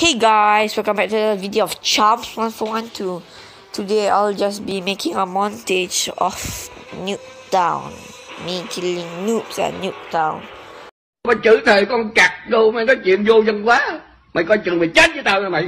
Hey guys, welcome back to the video of Chomps 1412. Today I'll just be making a montage of Nuketown. Me killing noobs at Nuketown. Mày chữ thề con cặt đồ mày nói chuyện vô dân quá Mày coi chừng mày chết với tao nha mày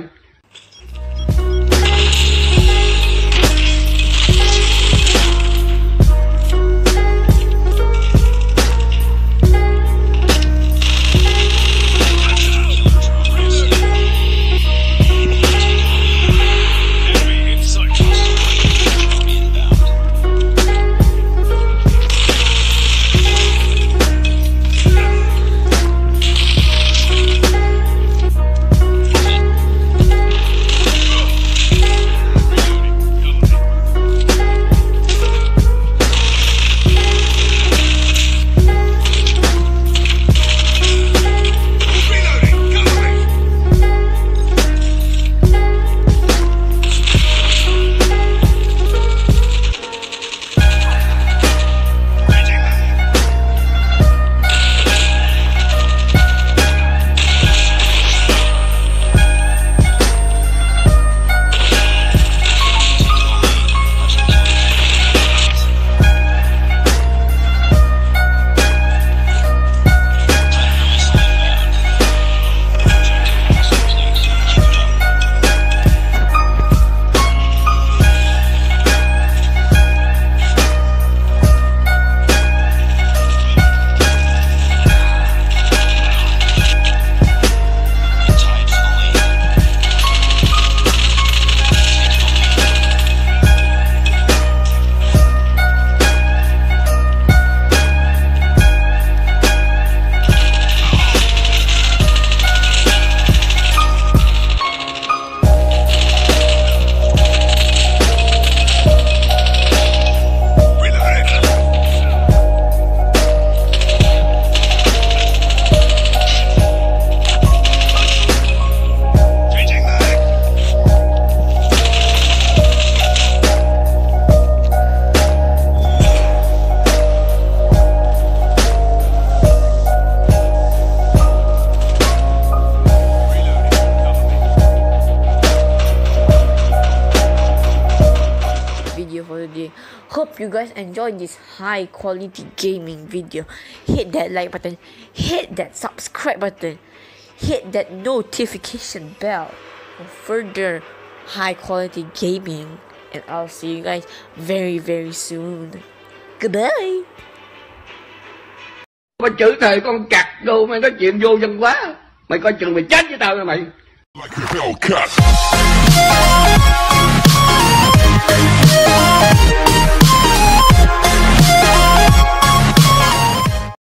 Video for the day. Hope you guys enjoyed this high quality gaming video. Hit that like button, hit that subscribe button, hit that notification bell for further high quality gaming. And I'll see you guys very, very soon. Goodbye. Có chữ thề con cặc đồ mày nói chuyện vô dân quá Mày coi chừng mày chết với tao nha mày like.